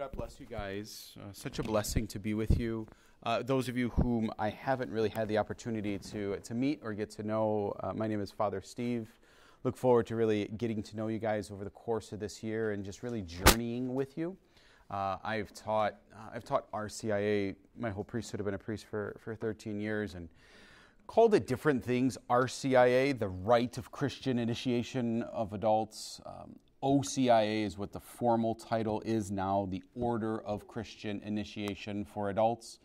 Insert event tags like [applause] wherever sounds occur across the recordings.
God bless you guys. Uh, such a blessing to be with you. Uh, those of you whom I haven't really had the opportunity to, to meet or get to know, uh, my name is Father Steve. Look forward to really getting to know you guys over the course of this year and just really journeying with you. Uh, I've taught uh, I've taught RCIA my whole priesthood. I've been a priest for, for 13 years and called it different things. RCIA, the Rite of Christian Initiation of Adults. Um, OCIA is what the formal title is now, the Order of Christian Initiation for Adults.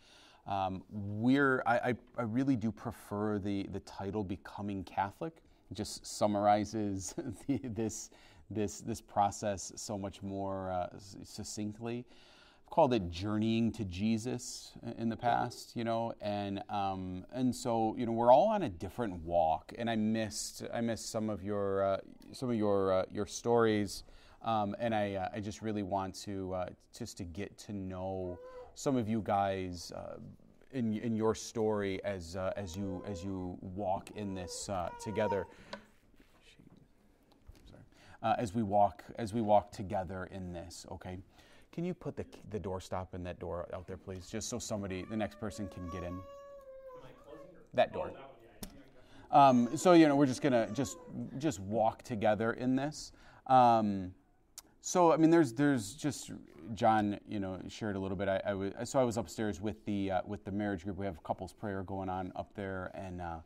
Um, we're, I, I, really do prefer the, the title Becoming Catholic. It just summarizes [laughs] the, this, this, this process so much more uh, succinctly called it journeying to Jesus in the past, you know, and um, and so you know we're all on a different walk, and I missed I missed some of your uh, some of your uh, your stories, um, and I uh, I just really want to uh, just to get to know some of you guys. Uh, in, in your story as uh, as you as you walk in this together, as we walk as we walk together in this, okay. Can you put the, the door stop in that door out there, please? Just so somebody, the next person can get in. That door. Um, so you know, we're just gonna just just walk together in this. Um, so I mean, there's there's just John, you know, shared a little bit. I, I was so I was upstairs with the uh, with the marriage group. We have couples prayer going on up there, and uh,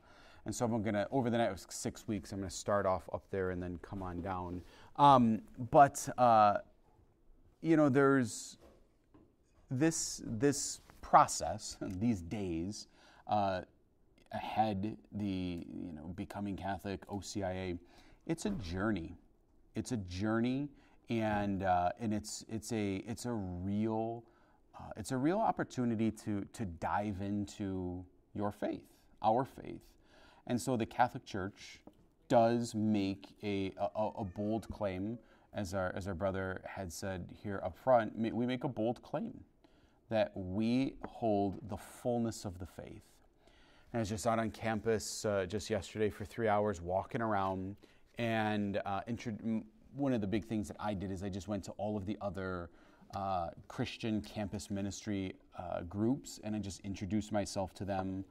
and so I'm gonna over the next six weeks, I'm gonna start off up there and then come on down. Um, but uh, you know, there's this this process, [laughs] these days uh, ahead, the you know becoming Catholic, OCIA. It's a journey. It's a journey, and uh, and it's it's a it's a real uh, it's a real opportunity to to dive into your faith, our faith, and so the Catholic Church does make a, a, a bold claim as our, as our brother had said here up front, we make a bold claim that we hold the fullness of the faith. And I was just out on campus uh, just yesterday for three hours walking around, and uh, one of the big things that I did is I just went to all of the other uh, Christian campus ministry uh, groups, and I just introduced myself to them,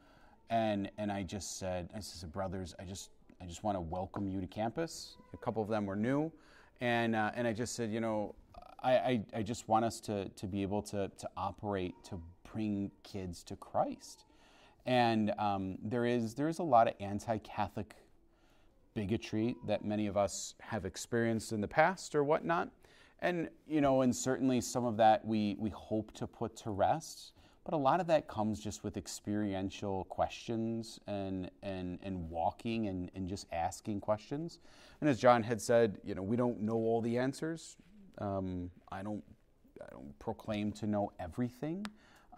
and and I just said, I said, brothers, I just I just want to welcome you to campus. A couple of them were new. And, uh, and I just said, you know, I, I, I, just want us to, to be able to, to operate to bring kids to Christ. And um, there, is, there is a lot of anti Catholic bigotry that many of us have experienced in the past or whatnot. And, you know, and certainly some of that we, we hope to put to rest. But a lot of that comes just with experiential questions and, and, and walking and, and just asking questions. And as John had said, you know, we don't know all the answers. Um, I, don't, I don't proclaim to know everything.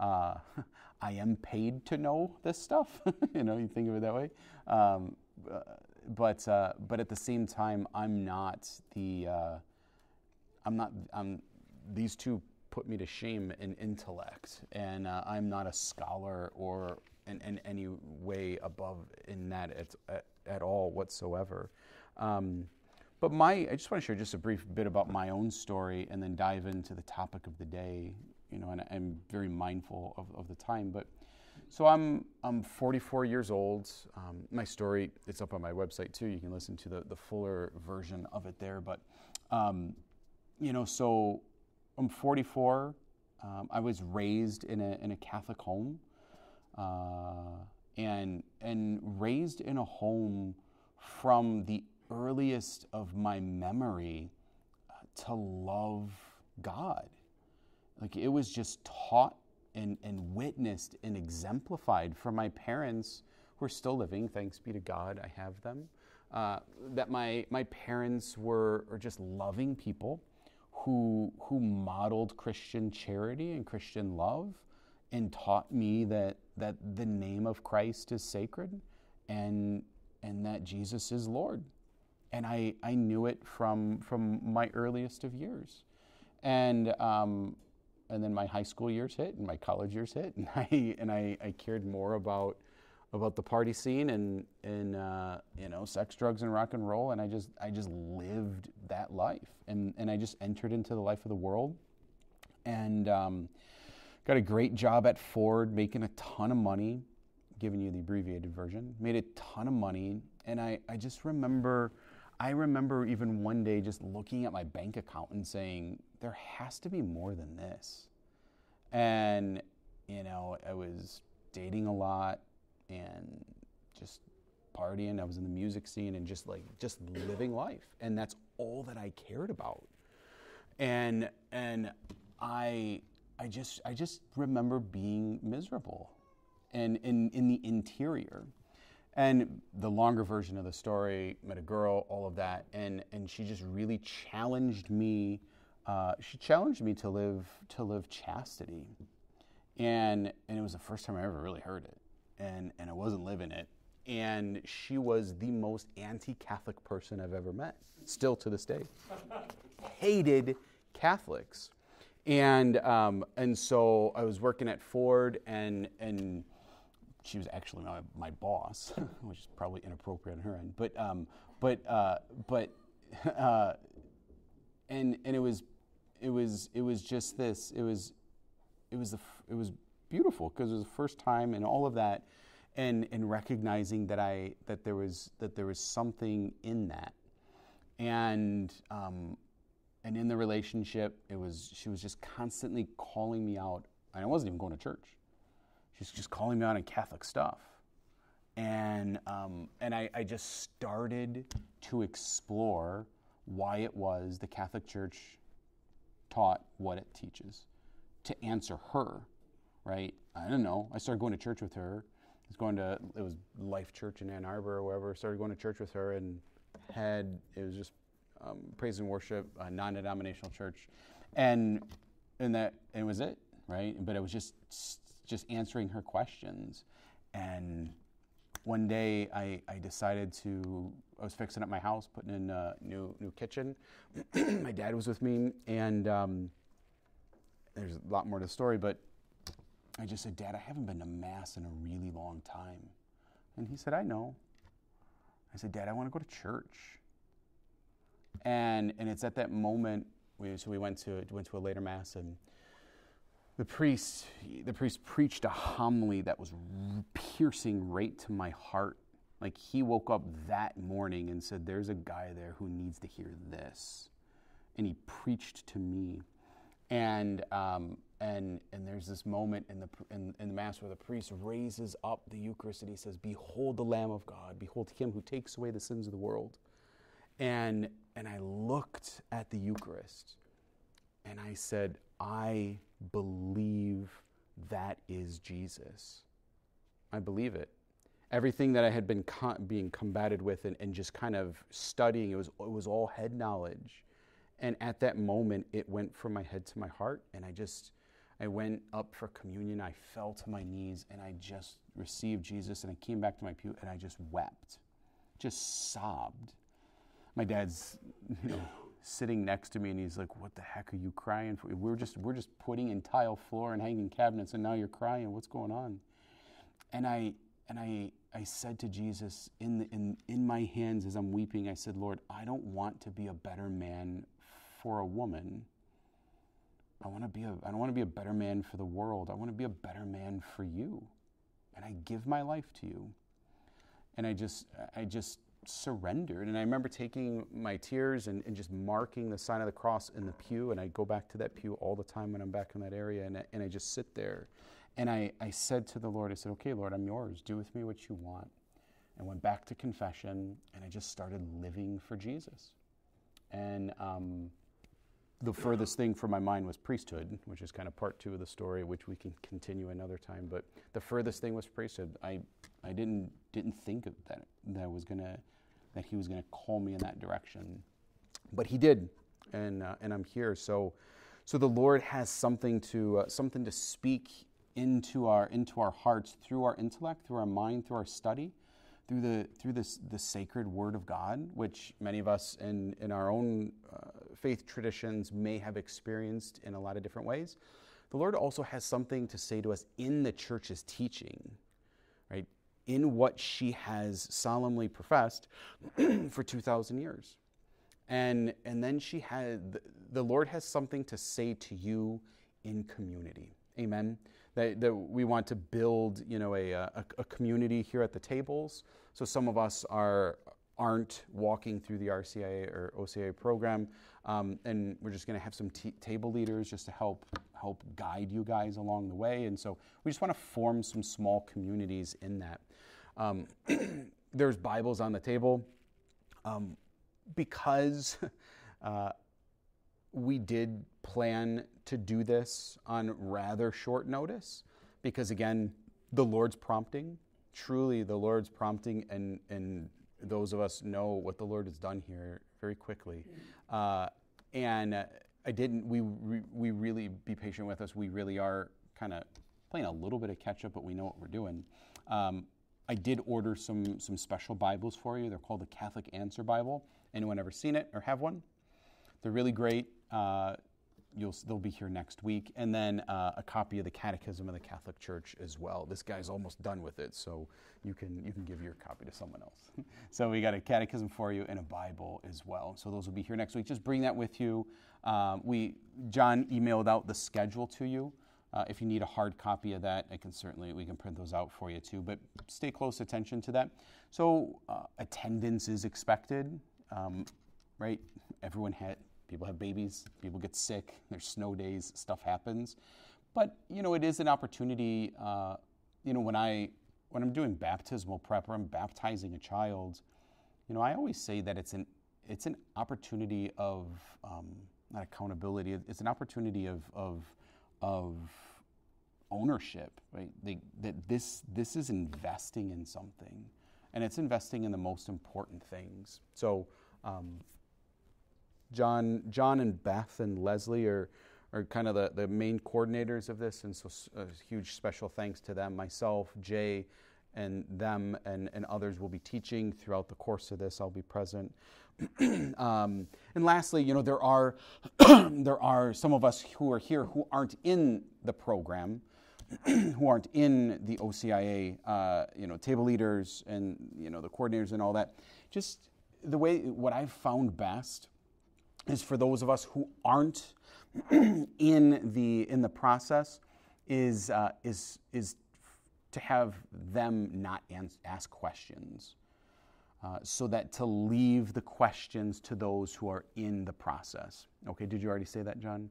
Uh, [laughs] I am paid to know this stuff. [laughs] you know, you think of it that way. Um, uh, but, uh, but at the same time, I'm not the, uh, I'm not, I'm, these two put me to shame in intellect, and uh, I'm not a scholar or in, in, any way above in that at, at, at all whatsoever. Um, but my, I just want to share just a brief bit about my own story and then dive into the topic of the day. You know, and I'm very mindful of, of the time. But so I'm I'm 44 years old. Um, my story it's up on my website too. You can listen to the the fuller version of it there. But um, you know, so I'm 44. Um, I was raised in a, in a Catholic home uh, and, and raised in a home from the earliest of my memory uh, to love God. Like it was just taught and, and witnessed and exemplified from my parents who are still living, thanks be to God, I have them. Uh, that my, my parents were, were just loving people who, who modeled Christian charity and Christian love and taught me that, that the name of Christ is sacred and, and that Jesus is Lord. And I, I knew it from, from my earliest of years. And, um, and then my high school years hit and my college years hit, [laughs] and I, and I, I cared more about about the party scene and and uh, you know sex, drugs, and rock and roll, and I just I just lived that life, and and I just entered into the life of the world, and um, got a great job at Ford, making a ton of money. Giving you the abbreviated version, made a ton of money, and I, I just remember, I remember even one day just looking at my bank account and saying, there has to be more than this. And you know, I was dating a lot and just partying. I was in the music scene and just like just living life, and that's all that I cared about. And and I I just I just remember being miserable, and in in the interior. And the longer version of the story, met a girl, all of that, and and she just really challenged me. Uh, she challenged me to live to live chastity, and and it was the first time I ever really heard it, and and I wasn't living it, and she was the most anti-Catholic person I've ever met, still to this day. [laughs] Hated Catholics, and um, and so I was working at Ford, and and she was actually my, my boss, [laughs] which is probably inappropriate on her end, but um, but uh, but [laughs] uh, and and it was it was it was just this. It was it was the it was beautiful because it was the first time and all of that and and recognizing that I that there was that there was something in that, and um, and in the relationship, it was she was just constantly calling me out, and I wasn't even going to church. She's just calling me out on Catholic stuff, and um, and I, I just started to explore why it was the Catholic Church taught what it teaches to answer her, right? I don't know. I started going to church with her was going to it was Life Church in Ann Arbor or wherever. Started going to church with her and had it was just um, praise and worship, a non-denominational church, and and that it was it, right? But it was just just answering her questions, and one day I, I decided to I was fixing up my house, putting in a new new kitchen. [clears throat] my dad was with me, and um, there's a lot more to the story, but I just said, Dad, I haven't been to Mass in a really long time. And he said, I know. I said, Dad, I want to go to church. And, and it's at that moment, we, so we went to, went to a later Mass, and the priest, the priest preached a homily that was piercing right to my heart. Like he woke up that morning and said, There's a guy there who needs to hear this. And he preached to me. And um, and and there's this moment in the in, in, the mass where the priest raises up the Eucharist and he says, "Behold the Lamb of God! Behold Him who takes away the sins of the world." And and I looked at the Eucharist, and I said, "I believe that is Jesus. I believe it." Everything that I had been being combated with and, and just kind of studying, it was it was all head knowledge. And at that moment, it went from my head to my heart, and I just I went up for communion. I fell to my knees and I just received Jesus. And I came back to my pew and I just wept, just sobbed. My dad's, you know, sitting next to me and he's like, "What the heck are you crying for? We're just we're just putting in tile floor and hanging cabinets, and now you're crying. What's going on?" And I and I I said to Jesus in the, in in my hands as I'm weeping, I said, "Lord, I don't want to be a better man for a woman." I want to be a, I don't want to be a better man for the world. I want to be a better man for you. And I give my life to you. And I just, I just surrendered. And I remember taking my tears and, and just marking the sign of the cross in the pew. And I go back to that pew all the time when I'm back in that area. And I, and I just sit there. And I, I said to the Lord, I said, okay, Lord, I'm yours. Do with me what you want. And went back to confession and I just started living for Jesus. And, um, the furthest thing from my mind was priesthood, which is kind of part two of the story, which we can continue another time. But the furthest thing was priesthood. I, I didn't didn't think that that was gonna that he was gonna call me in that direction, but he did, and uh, and I'm here. So, so the Lord has something to uh, something to speak into our into our hearts through our intellect, through our mind, through our study, through the through this the sacred Word of God, which many of us in in our own uh, faith traditions may have experienced in a lot of different ways, the Lord also has something to say to us in the church's teaching, right? In what she has solemnly professed [clears throat] for 2,000 years. And, and then she had, the Lord has something to say to you in community. Amen. That, that we want to build, you know, a, a, a community here at the tables. So some of us are aren't walking through the RCIA or OCIA program, um, and we're just going to have some t- table leaders just to help help guide you guys along the way. And so we just want to form some small communities in that. Um, [clears throat] there's Bibles on the table um, because [laughs] uh, we did plan to do this on rather short notice. Because again, the Lord's prompting, truly the Lord's prompting, and and those of us know what the Lord has done here very quickly. Uh, and I didn't. We we really be patient with us. We really are kind of playing a little bit of catch up, but we know what we're doing. Um, I did order some some special Bibles for you. They're called the Catholic Answer Bible. Anyone ever seen it or have one? They're really great. Uh, you'll they'll be here next week, and then uh, a copy of the Catechism of the Catholic Church as well. This guy's almost done with it, so you can you can give your copy to someone else. [laughs] so we got a Catechism for you and a Bible as well. So those will be here next week. Just bring that with you. Um, we John emailed out the schedule to you. Uh, if you need a hard copy of that, I can certainly we can print those out for you too. But stay close attention to that. So uh, attendance is expected, um, right? Everyone had People have babies, people get sick, there's snow days, stuff happens. But, you know, it is an opportunity, uh, you know, when, I, when I'm doing baptismal prep or I'm baptizing a child, you know, I always say that it's an, it's an opportunity of, um, not accountability, it's an opportunity of, of, of ownership, right? They, that this, this is investing in something, and it's investing in the most important things. So, um, John, John and Beth and Leslie are, are kind of the, the main coordinators of this, and so a huge special thanks to them. Myself, Jay, and them and, and others will be teaching throughout the course of this. I'll be present. [clears throat] um, and lastly, you know, there are [clears throat] there are some of us who are here who aren't in the program, [clears throat] who aren't in the OCIA, uh, you know, table leaders and you know the coordinators and all that. Just the way what I've found best is for those of us who aren't [clears throat] in the in the process is uh, is is to have them not ans- ask questions uh, so that to leave the questions to those who are in the process. Okay did you already say that john?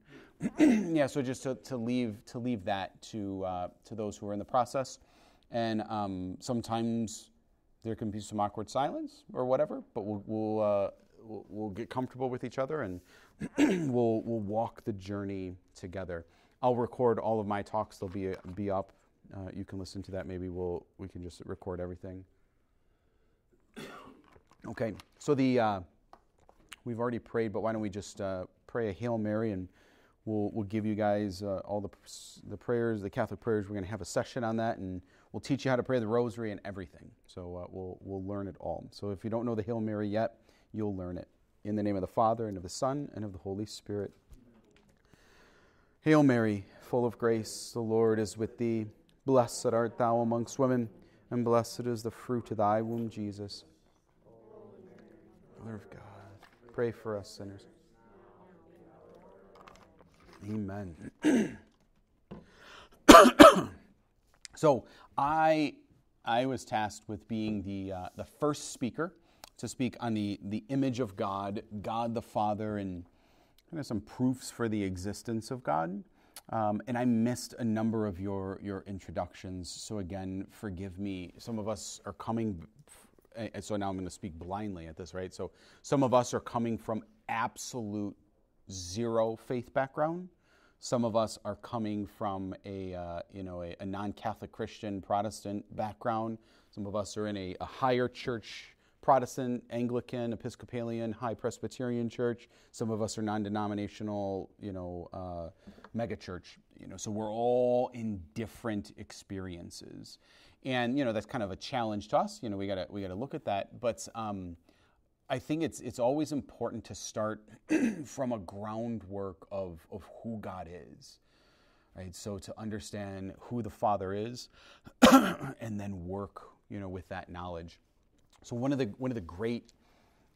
[clears throat] Yeah so just to, to leave to leave that to uh, to those who are in the process. And um, sometimes there can be some awkward silence or whatever but we'll, we'll uh, we'll, we'll get comfortable with each other and [clears throat] we'll, we'll walk the journey together. I'll record all of my talks. They'll be, be up. Uh, you can listen to that. Maybe we'll, we can just record everything. Okay, so the, uh, we've already prayed, but why don't we just uh, pray a Hail Mary and we'll, we'll give you guys uh, all the, the prayers, the Catholic prayers. We're going to have a session on that and we'll teach you how to pray the rosary and everything. So uh, we'll, we'll learn it all. So if you don't know the Hail Mary yet, you'll learn it. In the name of the Father, and of the Son, and of the Holy Spirit. Hail Mary, full of grace, the Lord is with thee. Blessed art thou amongst women, and blessed is the fruit of thy womb, Jesus. Mother of God, pray for us sinners. Amen. [coughs] so I I was tasked with being the uh, the first speaker to speak on the, the image of God, God the Father, and kind of some proofs for the existence of God. Um, and I missed a number of your, your introductions. So, again, forgive me. Some of us are coming, and so now I'm going to speak blindly at this, right? So, some of us are coming from absolute zero faith background. Some of us are coming from a, uh, you know, a, a non Catholic Christian Protestant background. Some of us are in a, a higher church Protestant, Anglican, Episcopalian, High Presbyterian Church. Some of us are non-denominational, you know, uh, megachurch. You know, so we're all in different experiences, and you know that's kind of a challenge to us. You know, we gotta we gotta look at that. But um, I think it's it's always important to start [clears throat] from a groundwork of of who God is. Right, so to understand who the Father is, [clears throat] and then work, you know, with that knowledge. So one of the one of the great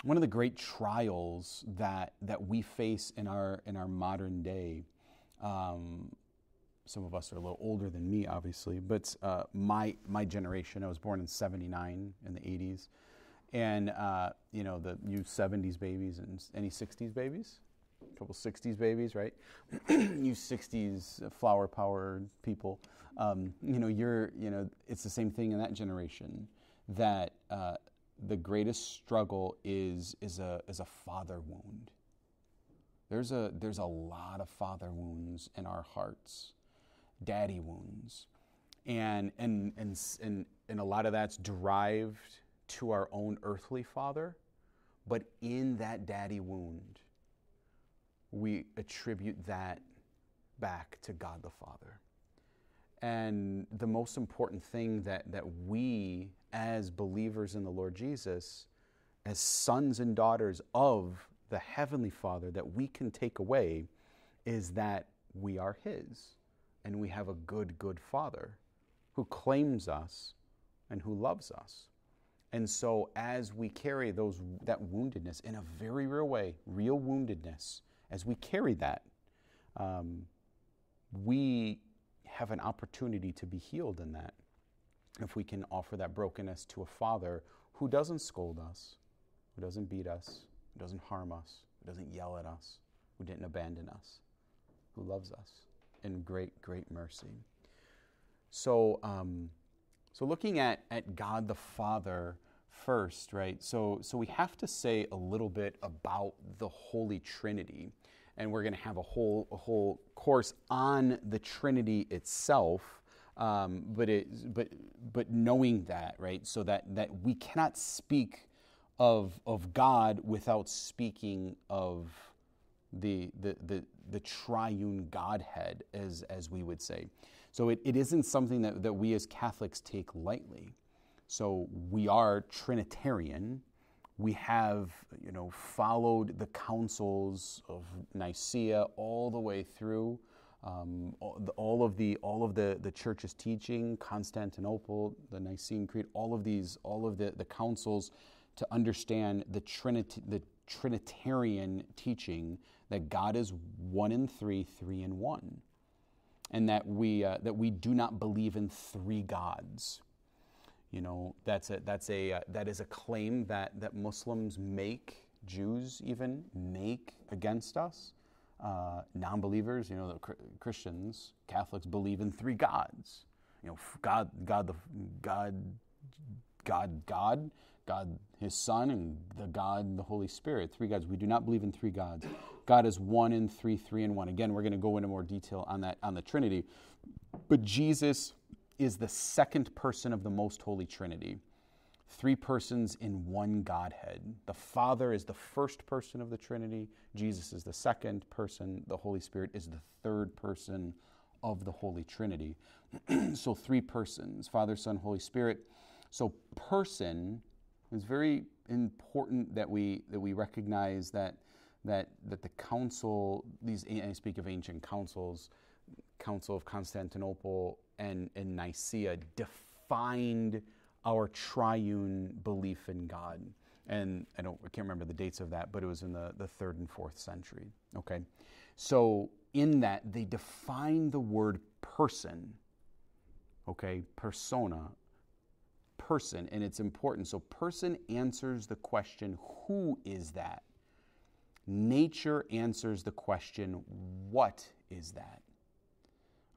one of the great trials that that we face in our in our modern day um, some of us are a little older than me, obviously, but uh, my my generation. I was born in '79 in the '80s, and uh, you know the you '70s babies and any '60s babies, a couple '60s babies, right? [clears throat] you '60s flower power people, um, you know you're you know it's the same thing in that generation that uh, the greatest struggle is is a is a father wound. There's a there's a lot of father wounds in our hearts, daddy wounds, and and and and, and a lot of that's derived to our own earthly father, but in that daddy wound, we attribute that back to God the Father. And the most important thing that, that we, as believers in the Lord Jesus, as sons and daughters of the Heavenly Father, that we can take away is that we are His and we have a good, good Father who claims us and who loves us. And so, as we carry those, that woundedness in a very real way, real woundedness, as we carry that, um, we have an opportunity to be healed in that. If we can offer that brokenness to a father who doesn't scold us, who doesn't beat us, who doesn't harm us, who doesn't yell at us, who didn't abandon us, who loves us in great, great mercy. So, um, so looking at, at God the Father first, right? So, so we have to say a little bit about the Holy Trinity and we're going to have a whole a whole course on the Trinity itself. Um, but it, but but knowing that right, so that that we cannot speak of of God without speaking of the the the, the triune Godhead, as as we would say. So it, it isn't something that, that we as Catholics take lightly. So we are Trinitarian, we have you know followed the councils of Nicaea all the way through um, all, of the all of the the church's teaching, Constantinople, the Nicene Creed, all of these all of the the councils to understand the Trinity the Trinitarian teaching that God is one in three, three in one, and that we uh, that we do not believe in three gods. You know, that's a, that's a, uh, that is a claim that, that Muslims make, Jews even make against us. Uh, non believers, you know, the Christians, Catholics believe in three gods. You know, God, God, the God, God, God, God, His Son, and the God, the Holy Spirit. Three gods. We do not believe in three gods. God is one in three, three in one. Again, we're going to go into more detail on that on the Trinity. But Jesus is the second person of the most holy Trinity. Three persons in one Godhead. The Father is the first person of the Trinity, Jesus is the second person, the Holy Spirit is the third person of the Holy Trinity. [clears throat] so, three persons Father, Son, Holy Spirit. So, person is very important that we, that we recognize that, that, that the council, these, I speak of ancient councils, Council of Constantinople and, and Nicaea defined our triune belief in God. And I don't I can't remember the dates of that, but it was in the, the third and fourth century. Okay. So in that they define the word person, okay, persona, person, and it's important. So person answers the question, who is that? Nature answers the question, what is that?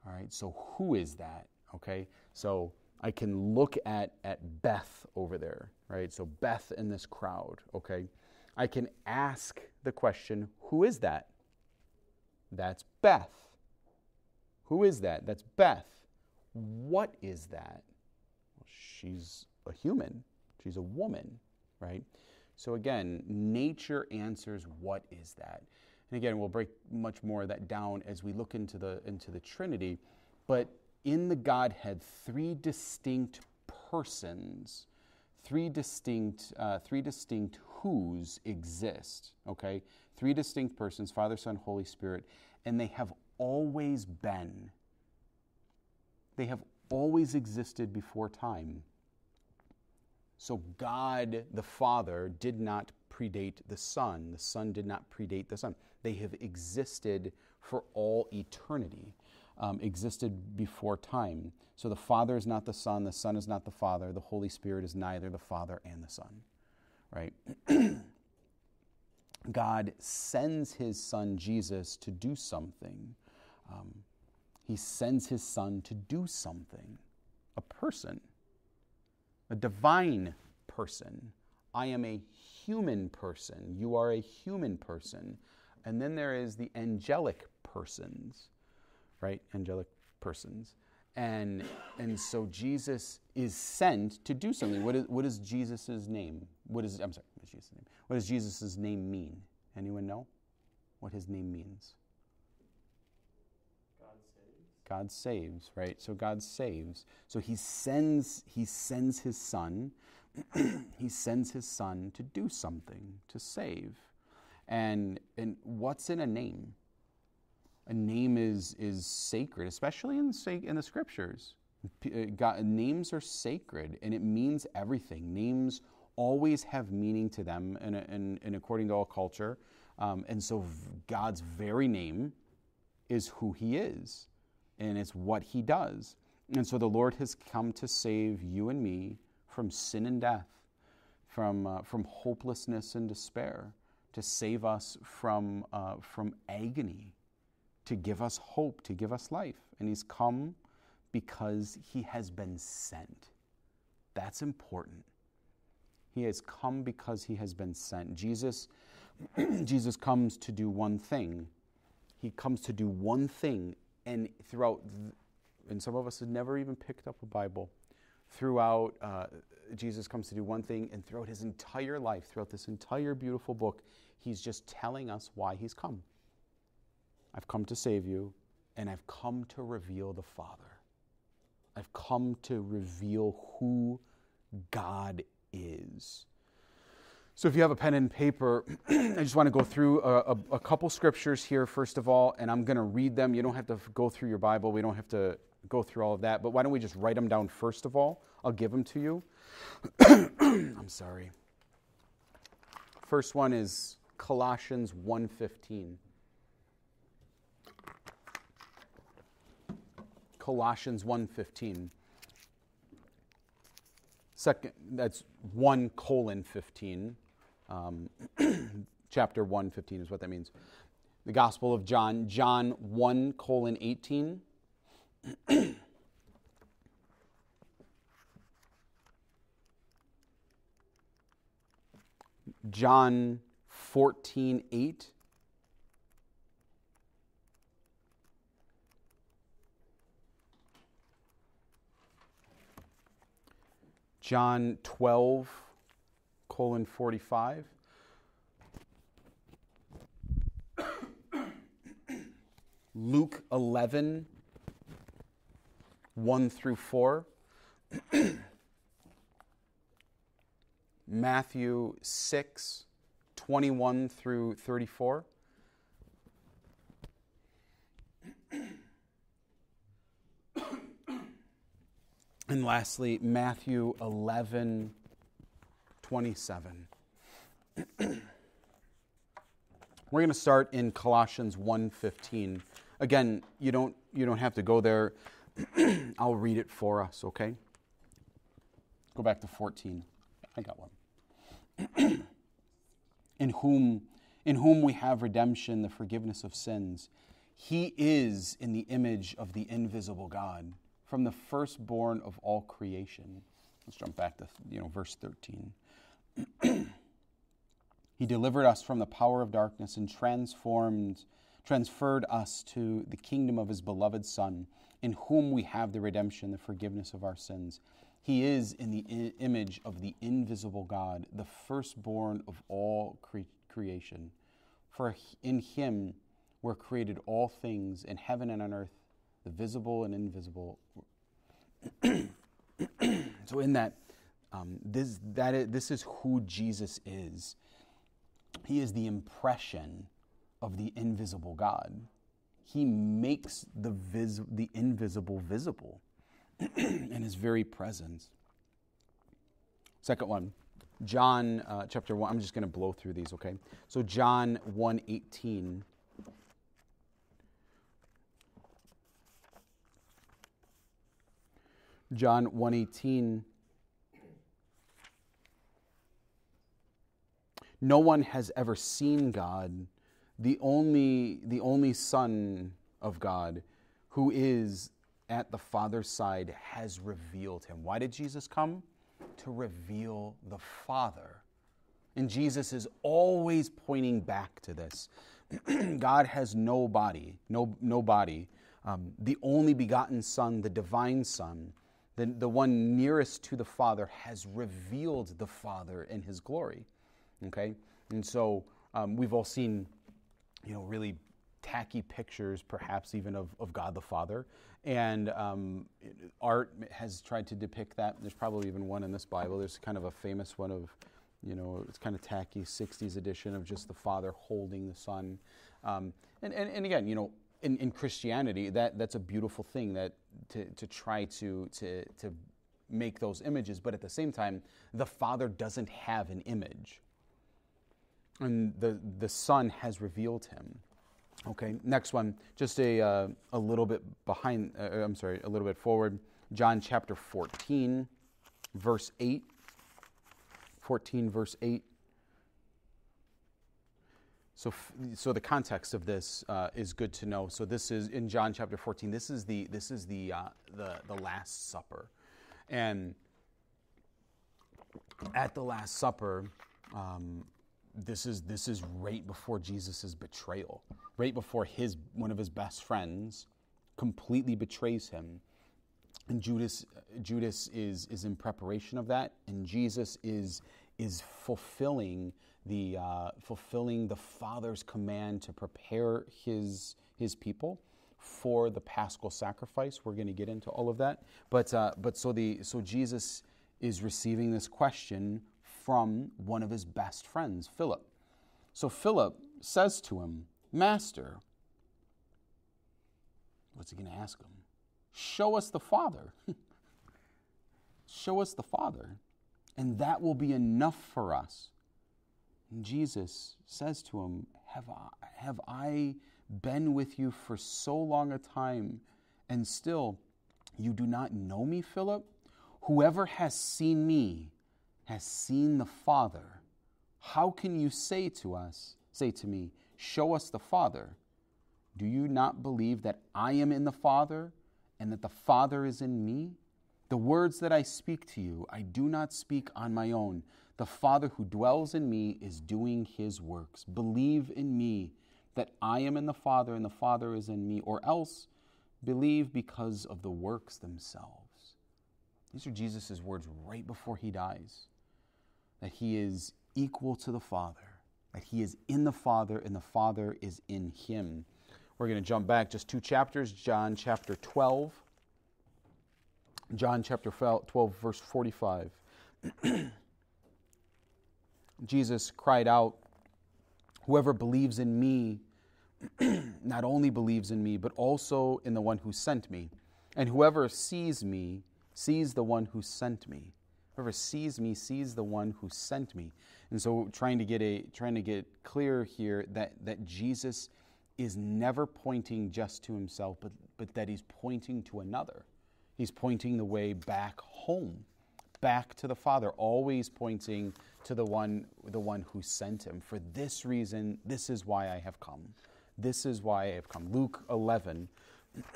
All right, so who is that? Okay, so I can look at, at Beth over there, right? So Beth in this crowd, okay? I can ask the question, who is that? That's Beth. Who is that? That's Beth. What is that? Well, she's a human, she's a woman, right? So again, nature answers what is that? And again, we'll break much more of that down as we look into the, into the Trinity. But in the Godhead, three distinct persons, three distinct, uh, three distinct who's exist, okay? Three distinct persons, Father, Son, Holy Spirit, and they have always been. They have always existed before time. So God the Father did not predate the Son. The Son did not predate the Son. They have existed for all eternity. um, existed before time. So the Father is not the Son, the Son is not the Father, the Holy Spirit is neither the Father and the Son, right? [clears throat] God sends his Son Jesus to do something. Um, he sends his Son to do something, a person, a divine person. I am a human person. You are a human person. And then there is the angelic persons, right? Angelic persons. And, and so Jesus is sent to do something. What is, what is Jesus' name? What is, I'm sorry, what is Jesus' name? What does Jesus' name mean? Anyone know what his name means? God saves. God saves, right? So God saves. So he sends, he sends his son. [clears throat] he sends his son to do something, to save. And, and what's in a name? A name is, is sacred, especially in the, in the scriptures. Uh, God, names are sacred and it means everything. Names always have meaning to them, and, and, and according to all culture. Um, and so God's very name is who He is, and it's what He does. And so the Lord has come to save you and me from sin and death, from, uh, from hopelessness and despair to save us from, uh, from agony, to give us hope, to give us life. And He's come because He has been sent. That's important. He has come because He has been sent. Jesus, [clears throat] Jesus comes to do one thing. He comes to do one thing, and throughout, and some of us have never even picked up a Bible. Throughout, uh, Jesus comes to do one thing, and throughout his entire life, throughout this entire beautiful book, He's just telling us why He's come. I've come to save you, and I've come to reveal the Father. I've come to reveal who God is. So, if you have a pen and paper, [clears throat] I just want to go through a, a, a, couple scriptures here, first of all, and I'm going to read them. You don't have to go through your Bible, we don't have to go through all of that, but why don't we just write them down first of all? I'll give them to you. [coughs] I'm sorry. First one is Colossians 1:15. Colossians 1:15. Second, that's 1 colon 15. Um, [coughs] chapter 1, 15 is what that means. The Gospel of John, John 1 colon 18. [clears throat] John 14 8. John 12, colon 45. [clears throat] Luke 11, 1 through 4. [clears throat] Matthew 6, 21 through 34. [clears throat] And lastly, Matthew 11, 27. [clears throat] We're going to start in Colossians 1:15. Again, you don't you don't have to go there. [clears throat] I'll read it for us, okay? Go back to 14. I got one. [clears throat] in whom in whom we have redemption, the forgiveness of sins. He is in the image of the invisible God, from the firstborn of all creation. Let's jump back to you know verse 13. [clears throat] he delivered us from the power of darkness and transformed transferred us to the kingdom of his beloved son, in whom we have the redemption, the forgiveness of our sins. He is in the image of the invisible God, the firstborn of all cre- creation. For in him were created all things in heaven and on earth, the visible and invisible. [clears throat] so, in that, um, this, that is, this is who Jesus is. He is the impression of the invisible God. He makes the, vis- the invisible visible [clears throat] in his very presence. Second one, John uh, chapter 1. I'm just going to blow through these, okay? So John 1:18. John 118 No one has ever seen God, the only the only son of God who is at the Father's side has revealed him. Why did Jesus come? To reveal the Father. And Jesus is always pointing back to this. [clears throat] God has no body, no, no body. Um, the only begotten Son, the divine Son, the, the one nearest to the Father, has revealed the Father in his glory. Okay? And so um, we've all seen, you know, really tacky pictures, perhaps even of, of God the Father. And um, art has tried to depict that. There's probably even one in this Bible. There's kind of a famous one of, you know, it's kind of tacky 60s edition of just the Father holding the Son. Um, and, and, and again, you know, in, in Christianity, that, that's a beautiful thing that to, to try to, to, to make those images. But at the same time, the Father doesn't have an image. And the, the Son has revealed him. Okay, next one, just a, uh, a little bit behind, uh, I'm sorry, a little bit forward. John chapter 14, verse 8. 14, verse 8. So, so the context of this uh, is good to know. So this is in John chapter 14. This is the this is the uh, the the Last Supper, and at the Last Supper, um, this is this is right before Jesus' betrayal, right before his one of his best friends completely betrays him. And Judas Judas is is in preparation of that, and Jesus is is fulfilling the uh, fulfilling the Father's command to prepare his his people for the Paschal sacrifice. We're going to get into all of that, but uh, but so the so Jesus is receiving this question from one of his best friends, Philip. So Philip says to him, Master, what's he going to ask him? Show us the Father. [laughs] Show us the Father, and that will be enough for us. And Jesus says to him, have I, have I been with you for so long a time, and still you do not know me, Philip? Whoever has seen me has seen the Father. How can you say to us, say to me, Show us the Father? Do you not believe that I am in the Father and that the Father is in me? The words that I speak to you, I do not speak on my own. The Father who dwells in me is doing his works. Believe in me that I am in the Father and the Father is in me, or else believe because of the works themselves. These are Jesus' words right before he dies that he is equal to the Father, that he is in the Father and the Father is in him. We're going to jump back just two chapters, John chapter 12. John chapter 12, verse 45. [clears throat] Jesus cried out, Whoever believes in me [clears throat] not only believes in me, but also in the one who sent me. And whoever sees me sees the one who sent me. Whoever sees me sees the one who sent me. And so trying to get a trying to get clear here that, that Jesus is never pointing just to himself, but, but that he's pointing to another. He's pointing the way back home, back to the Father, always pointing to the one, the one who sent him. For this reason, this is why I have come. This is why I have come. Luke 11, [clears throat]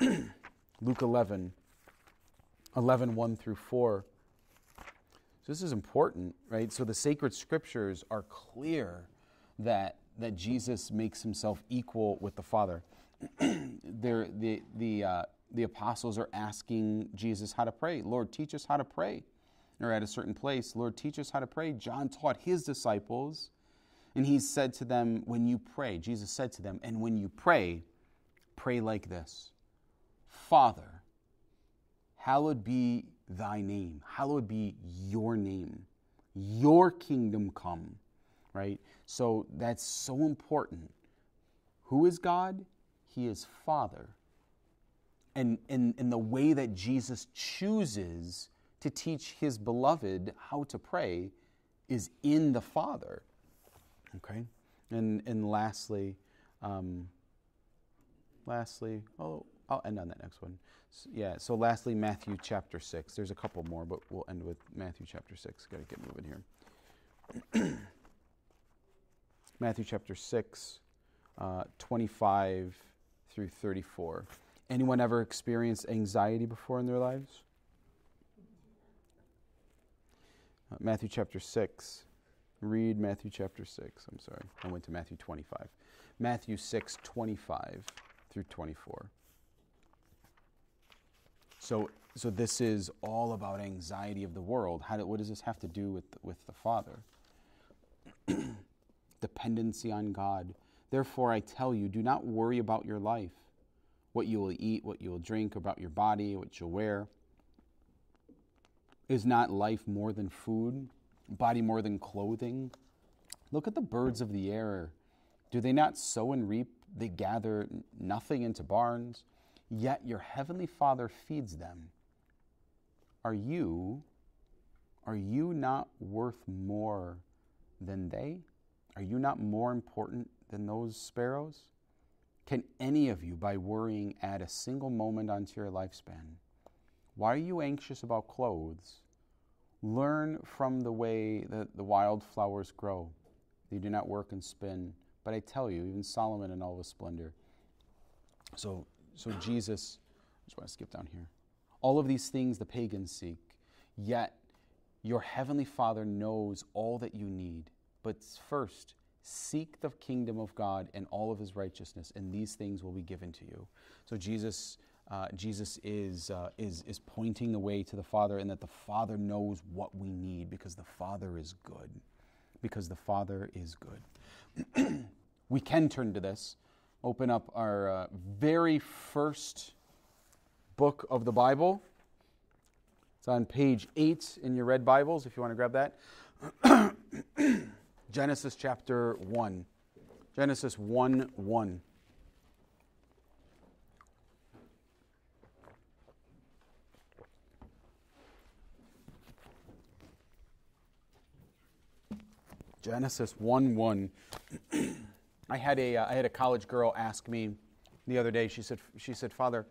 Luke 11, 11, 1 through 4 so this is important, right? So the sacred scriptures are clear that that Jesus makes himself equal with the Father. [clears throat] the the uh, the apostles are asking Jesus how to pray. Lord, teach us how to pray. Or at a certain place, Lord, teach us how to pray. John taught his disciples, and he said to them, When you pray, Jesus said to them, and when you pray, pray like this Father, hallowed be thy name. Hallowed be your name. Your kingdom come, right? So that's so important. Who is God? He is Father. And in, in the way that Jesus chooses to teach his beloved how to pray is in the Father. Okay? And, and lastly, um, lastly, oh, I'll end on that next one. So, yeah, so lastly, Matthew chapter 6. There's a couple more, but we'll end with Matthew chapter 6. Got to get moving here. [clears throat] Matthew chapter 6, uh, 25 through 34. Anyone ever experienced anxiety before in their lives? Uh, Matthew chapter 6. Read Matthew chapter 6. I'm sorry. I went to Matthew 25. Matthew 6, 25 through 24. So, so this is all about anxiety of the world. How do, what does this have to do with, with the Father? [clears throat] Dependency on God. Therefore, I tell you, do not worry about your life, what you will eat, what you will drink, about your body, what you'll wear. Is not life more than food, body more than clothing? Look at the birds of the air. Do they not sow and reap? They gather nothing into barns, yet your heavenly Father feeds them. Are you are you not worth more than they? Are you not more important than those sparrows? Can any of you, by worrying, add a single moment onto your lifespan? Why are you anxious about clothes? Learn from the way that the wildflowers grow. They do not work and spin. But I tell you, even Solomon in all his splendor. So, so Jesus, I just want to skip down here. All of these things the pagans seek, yet your heavenly Father knows all that you need. But first, seek the kingdom of God and all of his righteousness, and these things will be given to you. So Jesus, uh, Jesus is, uh, is, is pointing the way to the Father, and that the Father knows what we need because the Father is good. Because the Father is good. [clears throat] we can turn to this. Open up our uh, very first book of the Bible. It's on page 8 in your red Bibles, if you want to grab that. [clears throat] Genesis chapter 1. Genesis 1 1. Genesis 1 1. [clears throat] I had a, uh, I had a college girl ask me the other day, she said, she said Father,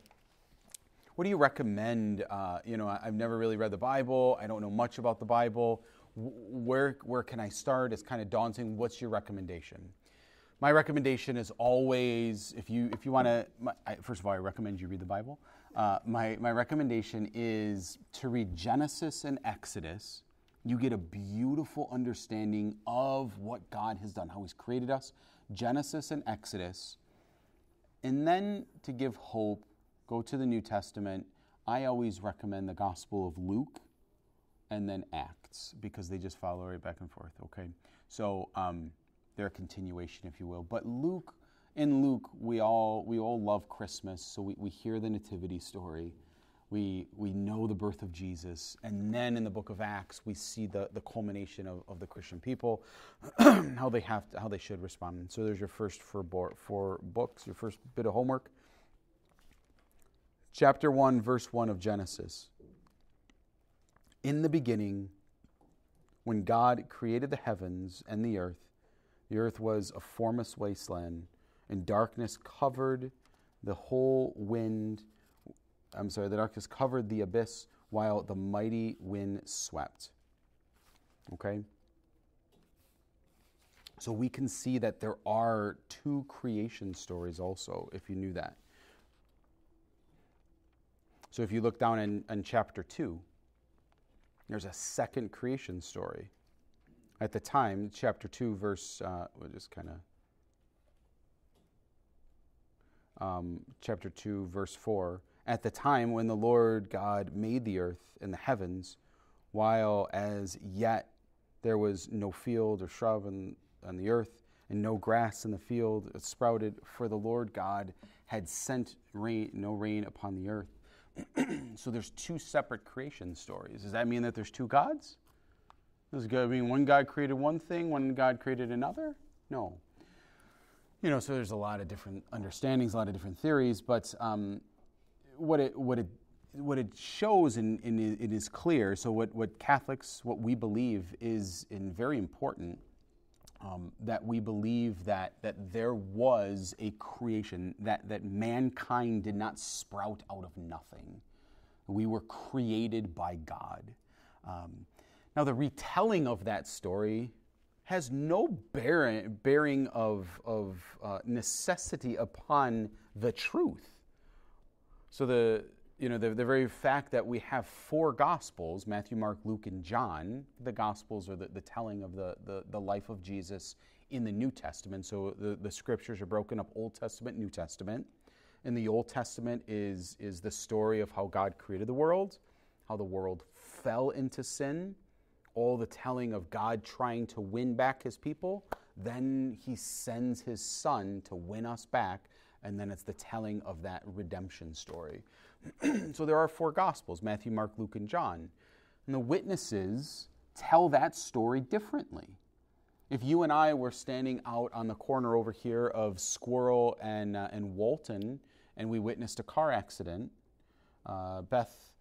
what do you recommend? Uh, you know, I've never really read the Bible, I don't know much about the Bible where, where can I start? It's kind of daunting. What's your recommendation? My recommendation is always, if you, if you want to, first of all, I recommend you read the Bible. Uh, my, my recommendation is to read Genesis and Exodus. You get a beautiful understanding of what God has done, how He's created us. Genesis and Exodus. And then to give hope, go to the New Testament. I always recommend the Gospel of Luke and then Acts because they just follow right back and forth. Okay, so um, they're a continuation, if you will. But Luke, in Luke, we all we all love Christmas, so we, we hear the nativity story. We, we know the birth of Jesus. And then in the book of Acts, we see the, the culmination of, of the Christian people, [clears throat] how they have to, how they should respond. So there's your first four, four books, your first bit of homework. Chapter 1, verse 1 of Genesis. In the beginning, when God created the heavens and the earth, the earth was a formless wasteland, and darkness covered the whole wind. I'm sorry, the darkness covered the abyss while the mighty wind swept. Okay? So we can see that there are two creation stories also, if you knew that. So if you look down in, in chapter 2, there's a second creation story. At the time, chapter 2, verse, uh, we'll just kind of, um, chapter 2, verse 4. At the time when the Lord God made the earth and the heavens, while as yet there was no field or shrub on, on the earth, and no grass in the field sprouted, for the Lord God had sent rain, no rain upon the earth [clears throat] so there's two separate creation stories. Does that mean that there's two gods? Does it mean one God created one thing, one God created another? No. You know, so there's a lot of different understandings, a lot of different theories, but um, what it what it what it shows and, it is clear. So what what Catholics, what we believe is in very important. um, that we believe that, that there was a creation, that, that mankind did not sprout out of nothing. We were created by God. Um, now, the retelling of that story has no bearing, bearing of, of uh, necessity upon the truth. So, the, you know, the, the very fact that we have four Gospels Matthew, Mark, Luke, and John, the Gospels are the, the telling of the, the, the life of Jesus in the New Testament. So the, the scriptures are broken up Old Testament, New Testament. In the Old Testament is, is the story of how God created the world, how the world fell into sin, all the telling of God trying to win back his people. Then he sends his son to win us back, and then it's the telling of that redemption story. [clears throat] so there are four Gospels Matthew, Mark, Luke, and John. And the witnesses tell that story differently. If you and I were standing out on the corner over here of Squirrel and, uh, and Walton and we witnessed a car accident, uh, Beth,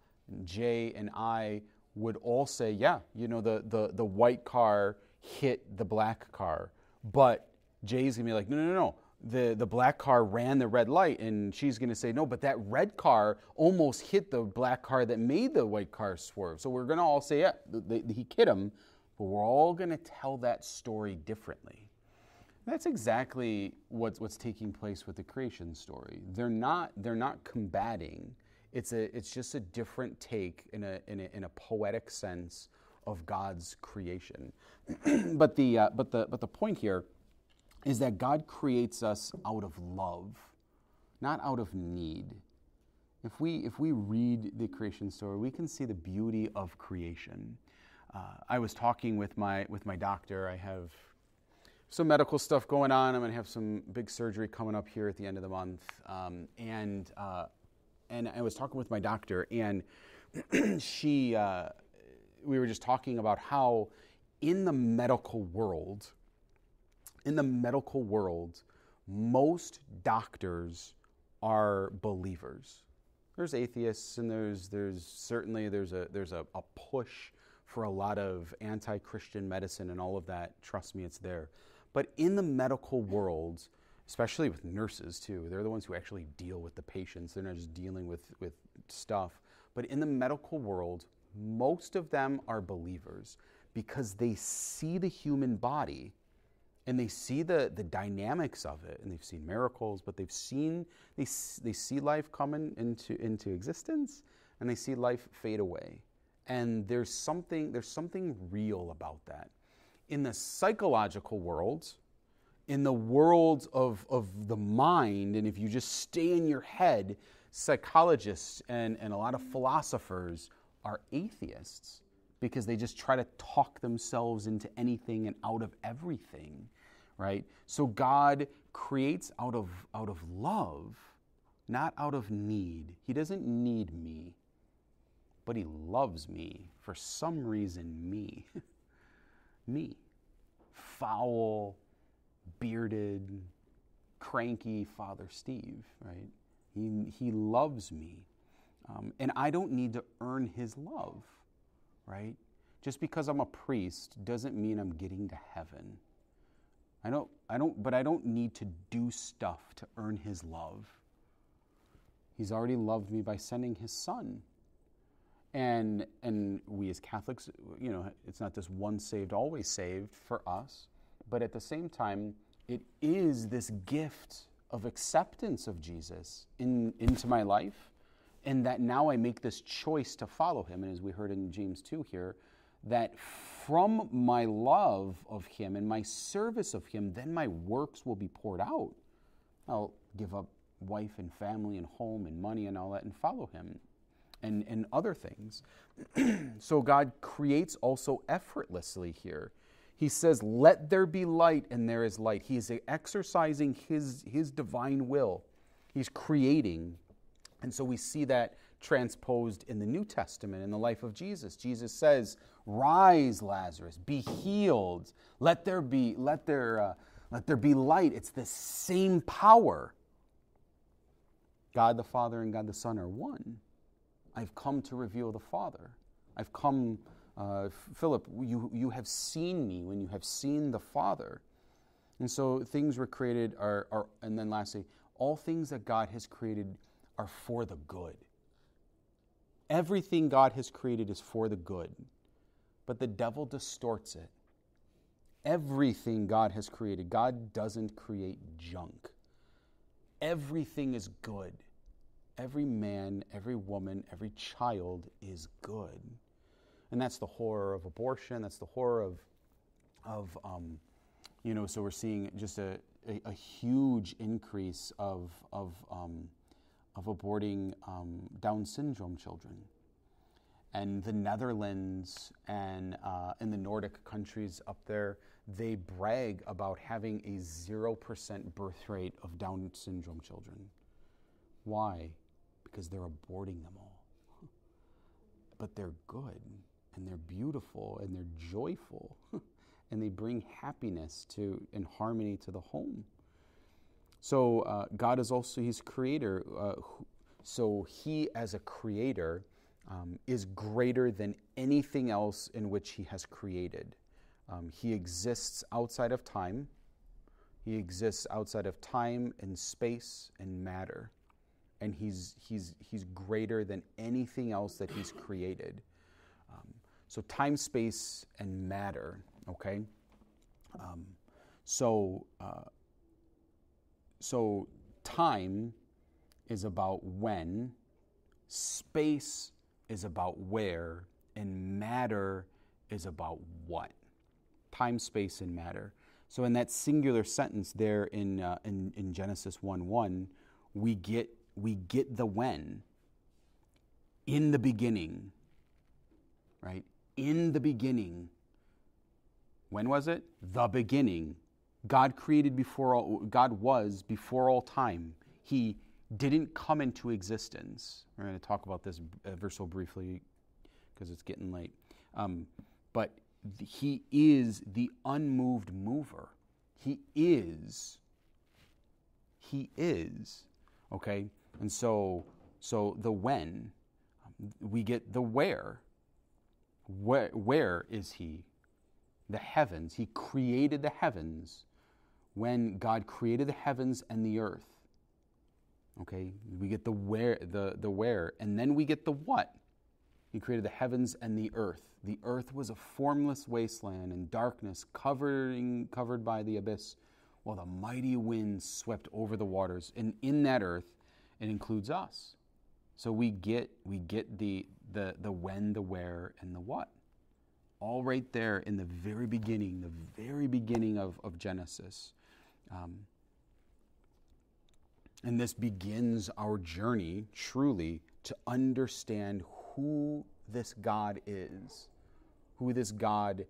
Jay, and I would all say, yeah, you know, the, the, the white car hit the black car. But Jay's gonna be like, no, no, no, no the, the black car ran the red light and she's going to say no but that red car almost hit the black car that made the white car swerve. So we're going to all say yeah the, the, he hit him but we're all going to tell that story differently. That's exactly what's, what's taking place with the creation story. They're not they're not combating. It's a it's just a different take in a in a, in a poetic sense of god's creation. [clears throat] But the uh, but the but the point here is that God creates us out of love, not out of need. If we, if we read the creation story, we can see the beauty of creation. Uh, I was talking with my, with my doctor. I have some medical stuff going on. I'm going to have some big surgery coming up here at the end of the month. Um, and, uh, and I was talking with my doctor, and [clears throat] she, uh, we were just talking about how in the medical world, in the medical world, most doctors are believers. There's atheists, and there's there's certainly there's a there's a, a push for a lot of anti-Christian medicine and all of that. Trust me, it's there. But in the medical world, especially with nurses too, they're the ones who actually deal with the patients. They're not just dealing with with stuff. But in the medical world, most of them are believers because they see the human body and they see the, the dynamics of it and they've seen miracles but they've seen they, they see life coming into, into existence and they see life fade away. And there's something there's something real about that. In the psychological world in the world of, of the mind and if you just stay in your head psychologists and, and a lot of philosophers are atheists because they just try to talk themselves into anything and out of everything, right? So God creates out of, out of love, not out of need. He doesn't need me, but He loves me. For some reason, me. [laughs] me. Foul, bearded, cranky Father Steve, right? He, he loves me. Um, and I don't need to earn His love right? Just because I'm a priest doesn't mean I'm getting to heaven. I don't, I don't, but I don't need to do stuff to earn his love. He's already loved me by sending his son. And, and we as Catholics, you know, it's not just one saved, always saved for us, but at the same time, it is this gift of acceptance of Jesus in, into my life and that now I make this choice to follow him. And as we heard in James 2 here, that from my love of him and my service of him, then my works will be poured out. I'll give up wife and family and home and money and all that and follow him and, and other things. [clears throat] so God creates also effortlessly here. He says, Let there be light, and there is light. He is exercising his, his divine will. He's creating and so we see that transposed in the New Testament in the life of Jesus. Jesus says, "Rise, Lazarus, be healed. Let there be let there uh, let there be light." It's the same power. God the Father and God the Son are one. I've come to reveal the Father. I've come, uh, Philip. You you have seen me when you have seen the Father. And so things were created are, are and then lastly, all things that God has created are for the good. Everything God has created is for the good, but the devil distorts it. Everything God has created, God doesn't create junk. Everything is good. Every man, every woman, every child is good. And that's the horror of abortion. That's the horror of, of um, you know, so we're seeing just a, a, a huge increase of, of, um, of aborting um, Down syndrome children. And the Netherlands and uh, in the Nordic countries up there, they brag about having a 0% birth rate of Down syndrome children. Why? Because they're aborting them all. [laughs] But they're good and they're beautiful and they're joyful [laughs] and they bring happiness to and harmony to the home. So uh, God is also His creator. Uh, so He, as a creator, um, is greater than anything else in which He has created. Um, he exists outside of time. He exists outside of time and space and matter. And he's, he's, he's greater than anything else that he's created. Um, so, time, space, and matter, okay? Um, so, uh, so, time is about when, space is about where, and matter is about what time, space, and matter. So, in that singular sentence there in, uh, in, in, Genesis 1 1, we get, we get the when. In the beginning, right? In the beginning. When was it? The beginning. God created before all, God was before all time. He didn't come into existence. We're going to talk about this uh, verse so briefly because it's getting late. Um, but he is the unmoved mover. He is. He is. Okay? And so so the when we get the where. Where where is he? The heavens. He created the heavens when God created the heavens and the earth. Okay? We get the where the the where and then we get the what. He created the heavens and the earth. The earth was a formless wasteland and darkness covering, covered by the abyss, while the mighty winds swept over the waters. And in that earth, it includes us. So we get, we get the, the, the when, the where, and the what. All right there in the very beginning, the very beginning of, of Genesis. Um, and this begins our journey truly to understand who this God is, who this God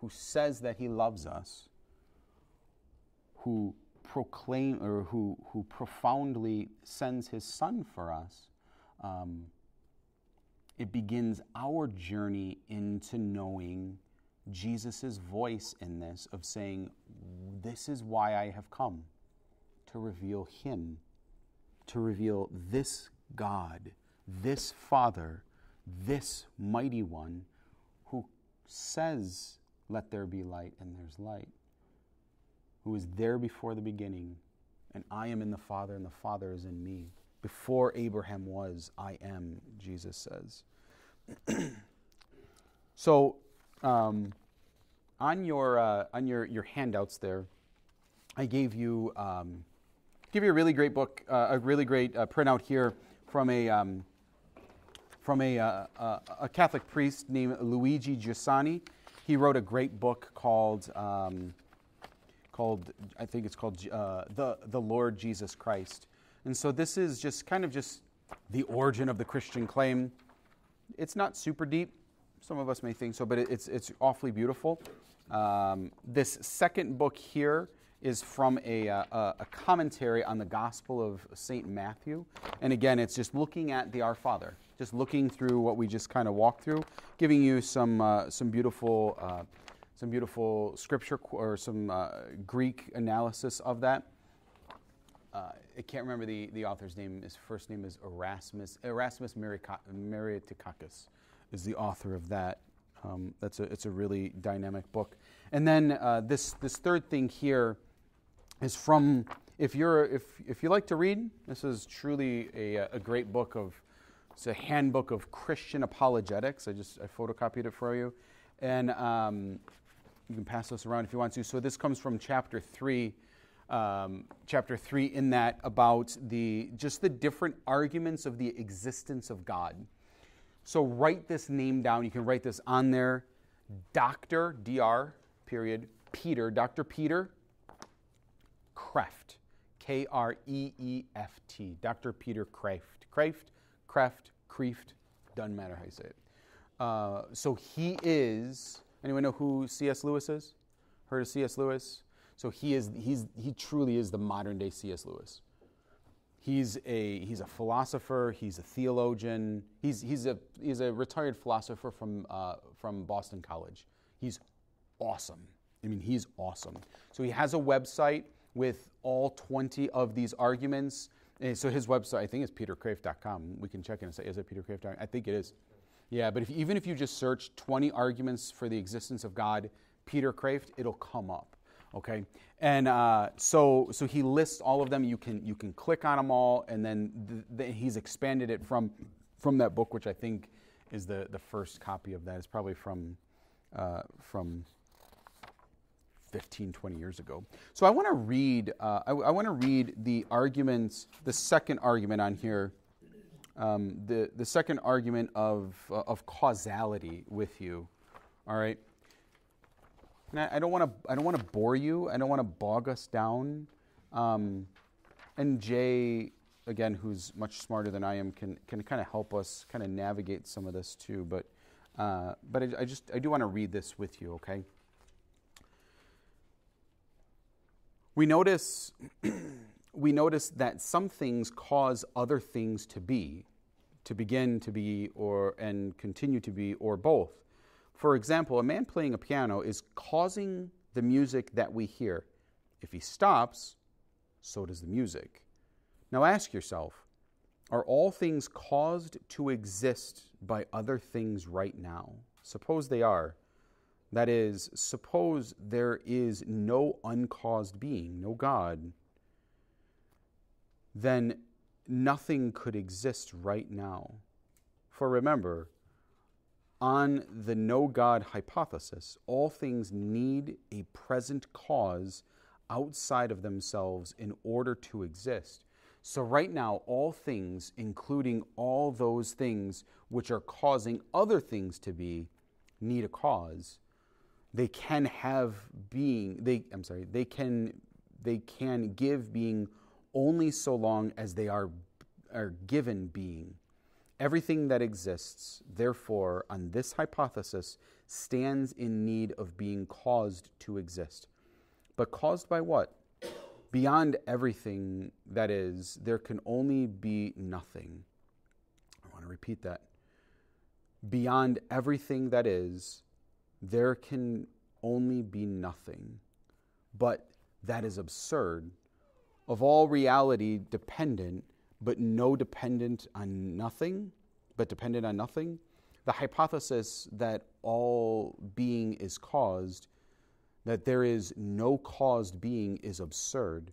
who says that he loves us, who proclaim or who, who profoundly sends his son for us, um, it begins our journey into knowing Jesus' voice in this of saying, This is why I have come to reveal him, to reveal this God, this Father this mighty one who says, Let there be light, and there's light, who is there before the beginning, and I am in the Father, and the Father is in me. Before Abraham was, I am, Jesus says. [clears throat] so, um, on your uh, on your, your handouts there, I gave you um, give you a really great book, uh, a really great uh, printout here from a um, from a, uh, a Catholic priest named Luigi Giussani. He wrote a great book called, um, called I think it's called uh, the, the Lord Jesus Christ. And so this is just kind of just the origin of the Christian claim. It's not super deep. Some of us may think so, but it's, it's awfully beautiful. Um, this second book here is from a, uh, a, commentary on the Gospel of St. Matthew. And again, it's just looking at the Our Father just looking through what we just kind of walked through, giving you some uh, some beautiful uh, some beautiful scripture or some uh, Greek analysis of that. Uh, I can't remember the, the author's name. His first name is Erasmus Erasmus Mariatikakis is the author of that. Um, that's a it's a really dynamic book. And then uh, this this third thing here is from if you're if if you like to read, this is truly a, a great book of it's a handbook of Christian apologetics. I just I photocopied it for you, and um, you can pass this around if you want to. So this comes from chapter three. Um, chapter 3 in that about the just the different arguments of the existence of god so write this name down you can write this on there dr dr period peter dr peter Kreeft, K R E E F T, Dr. Peter Kreeft. Kreeft, Kreft, Kreeft, doesn't matter how you say it. Uh, so he is, anyone know who C.S. Lewis is? Heard of C.S. Lewis? So he is, he's, he truly is the modern day C.S. Lewis. He's a, he's a philosopher, he's a theologian, he's, he's, a, he's a retired philosopher from, uh, from Boston College. He's awesome. I mean, he's awesome. So he has a website with all 20 of these arguments. And so his website, I think, is peterkreeft.com. We can check in and say, is it peterkreeft.com? I think it is. Yeah, but if, even if you just search 20 arguments for the existence of God, Peter Kreeft, it'll come up. Okay, and uh, so so he lists all of them. You can you can click on them all, and then the, the, he's expanded it from from that book, which I think is the the first copy of that. It's probably from uh, from 15, 20 years ago. So I want to read, uh, I, I want to read the arguments, the second argument on here, um, the, the second argument of, uh, of causality with you. All right. And I, I don't want to, I don't want to bore you. I don't want to bog us down. Um, and Jay, again, who's much smarter than I am, can, can kind of help us kind of navigate some of this too. But, uh, but I, I just, I do want to read this with you, okay? We notice, [clears throat] we notice that some things cause other things to be, to begin to be, or and continue to be, or both. For example, a man playing a piano is causing the music that we hear. If he stops, so does the music. Now ask yourself are all things caused to exist by other things right now? Suppose they are. That is, suppose there is no uncaused being, no God, then nothing could exist right now. For remember, on the no God hypothesis, all things need a present cause outside of themselves in order to exist. So, right now, all things, including all those things which are causing other things to be, need a cause they can have being they i'm sorry they can they can give being only so long as they are are given being everything that exists therefore on this hypothesis stands in need of being caused to exist but caused by what beyond everything that is there can only be nothing i want to repeat that beyond everything that is there can only be nothing. But that is absurd. Of all reality dependent, but no dependent on nothing, but dependent on nothing, the hypothesis that all being is caused, that there is no caused being, is absurd.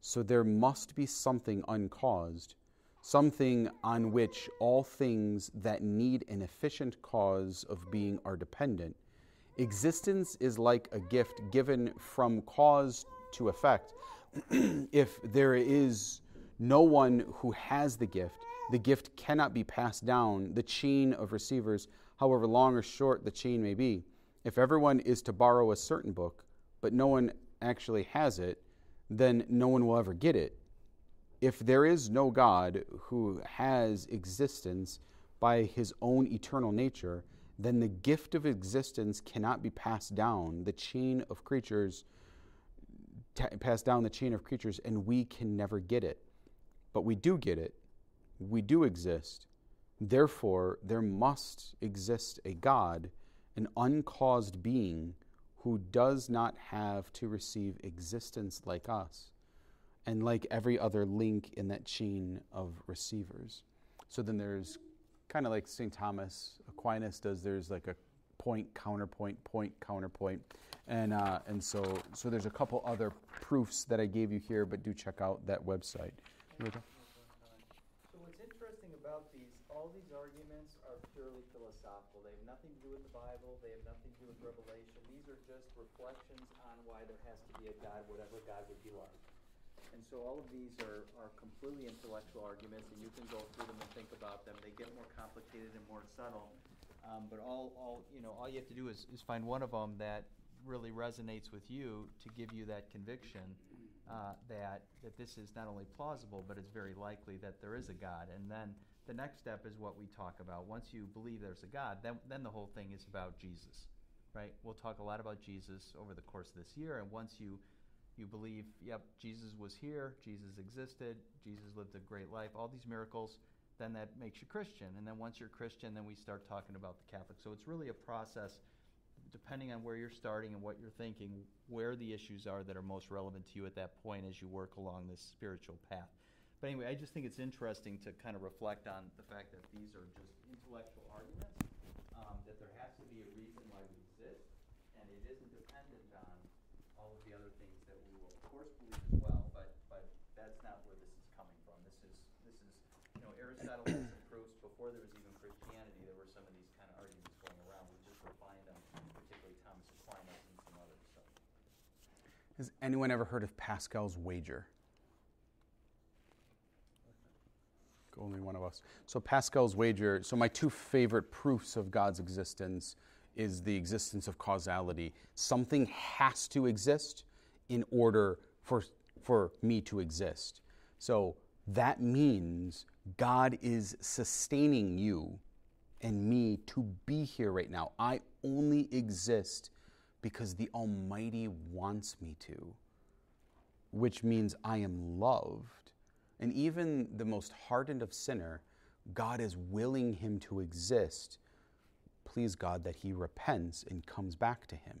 So there must be something uncaused, something on which all things that need an efficient cause of being are dependent. Existence is like a gift given from cause to effect. [clears throat] if there is no one who has the gift, the gift cannot be passed down the chain of receivers, however long or short the chain may be. If everyone is to borrow a certain book, but no one actually has it, then no one will ever get it. If there is no God who has existence by his own eternal nature, then the gift of existence cannot be passed down the chain of creatures t- passed down the chain of creatures and we can never get it but we do get it we do exist therefore there must exist a god an uncaused being who does not have to receive existence like us and like every other link in that chain of receivers so then there's kind of like St. Thomas Aquinas does, there's like a point, counterpoint, point, counterpoint. And, uh, and so, so there's a couple other proofs that I gave you here, but do check out that website. So what's interesting about these, all these arguments are purely philosophical. They have nothing to do with the Bible. They have nothing to do with Revelation. These are just reflections on why there has to be a God, whatever God would be like. And so all of these are, are completely intellectual arguments, and you can go through them and think about them. They get more complicated and more subtle. Um, but all, all, you know, all you have to do is, is find one of them that really resonates with you to give you that conviction uh, that that this is not only plausible, but it's very likely that there is a God. And then the next step is what we talk about. Once you believe there's a God, then then the whole thing is about Jesus, right? We'll talk a lot about Jesus over the course of this year. And once you you believe, yep, Jesus was here, Jesus existed, Jesus lived a great life, all these miracles, then that makes you Christian. And then once you're Christian, then we start talking about the Catholic. So it's really a process, depending on where you're starting and what you're thinking, where the issues are that are most relevant to you at that point as you work along this spiritual path. But anyway, I just think it's interesting to kind of reflect on the fact that these are just intellectual arguments, um, that there has to be a reason why we exist, and it isn't dependent on all of the other things that we will, of course, believe as well. But but that's not where this is coming from. This is this is you know Aristotle has some proofs before there was even Christianity. There were some of these kind of arguments going around. We just refined them, particularly Thomas Aquinas and some others. So. Has anyone ever heard of Pascal's wager? Only one of us. So Pascal's wager. So my two favorite proofs of God's existence is the existence of causality. Something has to exist in order for for me to exist. So that means God is sustaining you and me to be here right now. I only exist because the Almighty wants me to, which means I am loved. And even the most hardened of sinner, God is willing him to exist. Please God that he repents and comes back to him.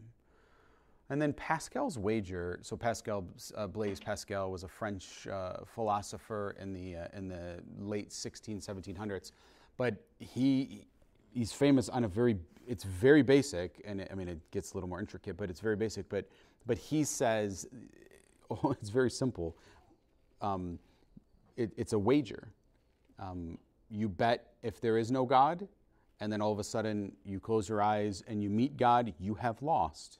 And then Pascal's wager. So Pascal, uh, Blaise Pascal, was a French uh, philosopher in the uh, in the late 16, 1700s, but he he's famous on a very it's very basic, and it, I mean it gets a little more intricate, but it's very basic. But but he says, [laughs] oh, it's very simple. Um, it, it's a wager. Um, you bet if there is no God, and then all of a sudden you close your eyes and you meet God, you have lost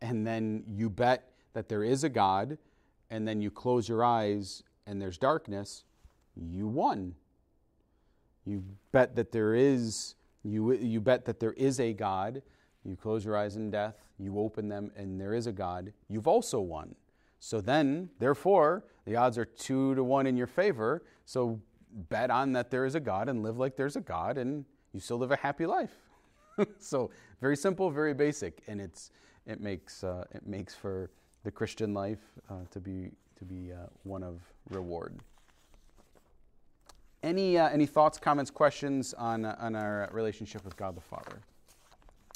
and then you bet that there is a God, and then you close your eyes and there's darkness, you won. You bet that there is you you bet that there is a God. You close your eyes in death, you open them, and there is a God. You've also won. So then, therefore, the odds are two to one in your favor. So bet on that there is a God and live like there's a God, and you still live a happy life. [laughs] so very simple, very basic, and it's it makes uh, it makes for the Christian life uh, to be to be uh, one of reward. Any uh, any thoughts, comments, questions on uh, on our relationship with God the Father?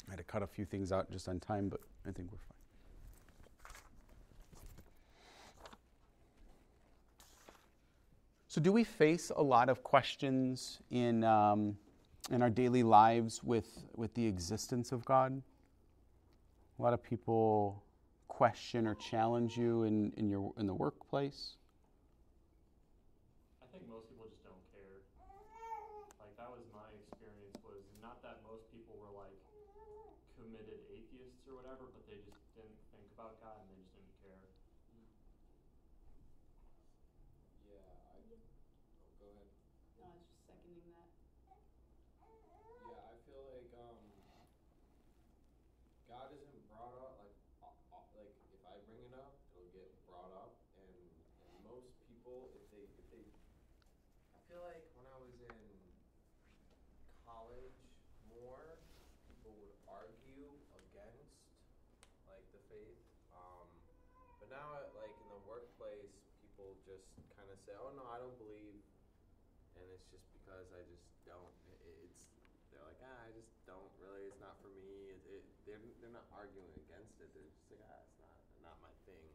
I had to cut a few things out just on time, but I think we're fine. So, do we face a lot of questions in um, in our daily lives with with the existence of God? A lot of people question or challenge you in, in your in the workplace. I think most people just don't care. Like that was my experience was not that most people were like committed atheists or whatever, but they just didn't think about God and they just didn't care. Yeah, I. Oh, go ahead. No, I was just seconding that. Yeah, I feel like um, God isn't brought up like uh, uh, like if I bring it up, it'll get brought up, and and most people if they if they, I feel like when I was in college more, people would argue against like the faith. Um, but now at, like in the workplace, people just kind of say, "Oh no, I don't believe," and it's just because I just don't. It, it's they're like, ah, I just don't really. It's not for me. It, it they're they're not arguing against it. They're just like, ah, it's not not my thing,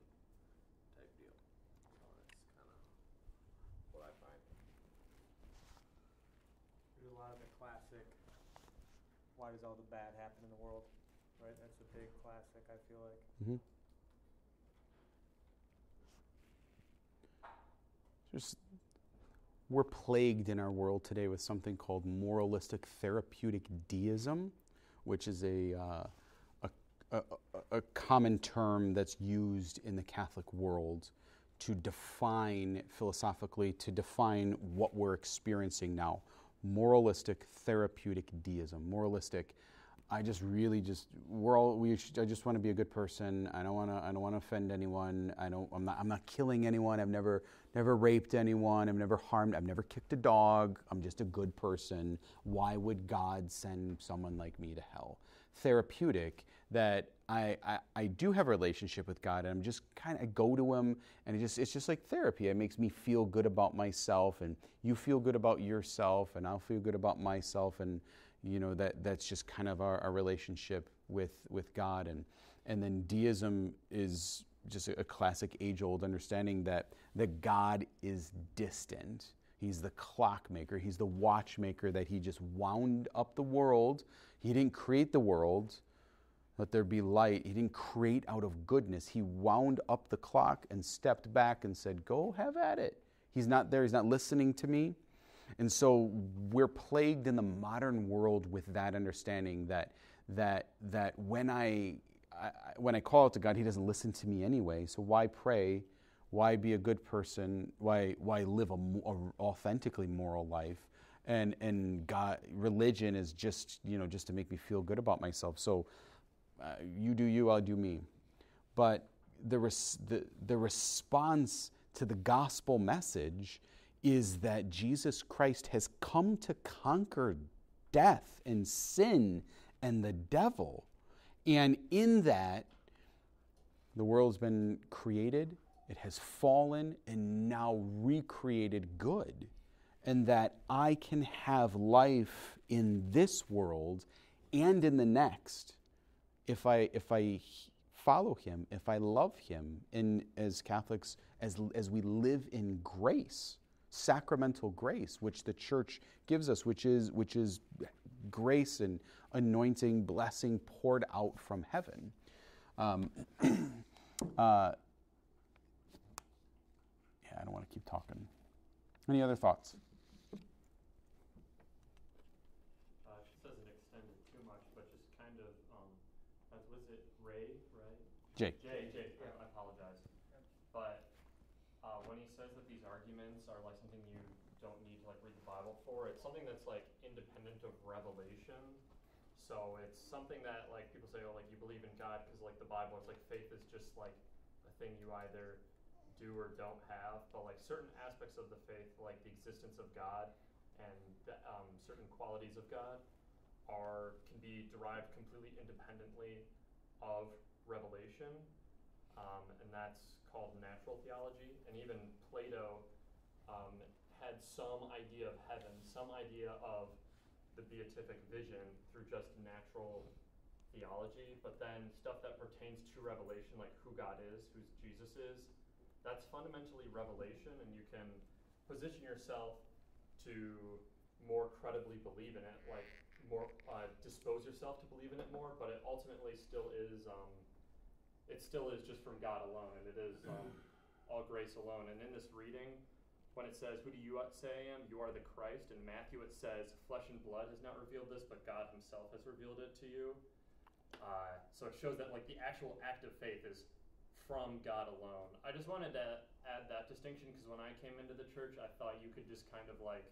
type deal. So that's kind of what I find. There's a lot of the classic why does all the bad happen in the world? Right? That's a big classic, I feel like. Mm-hmm. Just, we're plagued in our world today with something called moralistic therapeutic deism, which is a, uh, a, a, common term that's used in the Catholic world to define philosophically, to define what we're experiencing now. Moralistic therapeutic deism. Moralistic I just really just we're all we I just want to be a good person. I don't want to I don't want to offend anyone. I don't I'm not I'm not killing anyone. I've never never raped anyone. I've never harmed. I've never kicked a dog. I'm just a good person. Why would God send someone like me to hell? Therapeutic that I, I, I do have a relationship with God and I'm just kind of go to him and it just it's just like therapy. It makes me feel good about myself and you feel good about yourself and I'll feel good about myself and you know that that's just kind of our, our relationship with with God and and then deism is just a, a classic age old understanding that that God is distant. He's the clockmaker. He's the watchmaker that he just wound up the world. He didn't create the world. Let there be light. He didn't create out of goodness. He wound up the clock and stepped back and said, Go have at it. He's not there. He's not listening to me. And so we're plagued in the modern world with that understanding that that that when I, I when I call out to God, He doesn't listen to me anyway. So why pray? Why be a good person? Why why live a, a authentically moral life? And and God, religion is just you know just to make me feel good about myself. So uh, you do you, I'll do me. But the, res- the the response to the gospel message is that Jesus Christ has come to conquer death and sin and the devil. And in that, the world's been created, it has fallen, and now recreated good. And that I can have life in this world and in the next if I, if I follow him, if I love him, and as Catholics, as, as we live in grace sacramental grace which the church gives us, which is, which is grace and anointing, blessing poured out from heaven. Um, [clears throat] uh, yeah, I don't want to keep talking. Any other thoughts? Uh, she doesn't extend it too much, but just kind of, um, was it Ray, right? Jay. Jay, Jay, I apologize. But uh, when he says that these arguments are like something you don't need to like read the Bible for, it's something that's like independent of revelation. So it's something that like people say, oh, like you believe in God because like the Bible, it's like faith is just like a thing you either do or don't have. But like certain aspects of the faith, like the existence of God and the, um, certain qualities of God, are can be derived completely independently of revelation, um, and that's called natural theology, and even Plato um, had some idea of heaven, some idea of the beatific vision through just natural theology, but then stuff that pertains to revelation, like who God is, who Jesus is, that's fundamentally revelation, and you can position yourself to more credibly believe in it, like more uh, dispose yourself to believe in it more, but it ultimately still is um, it still is just from God alone, and it is um, all grace alone. And in this reading, when it says, Who do you say I am? You are the Christ. In Matthew, it says, Flesh and blood has not revealed this, but God Himself has revealed it to you. Uh, so it shows that like the actual act of faith is from God alone. I just wanted to add that distinction because when I came into the church, I thought you could just kind of like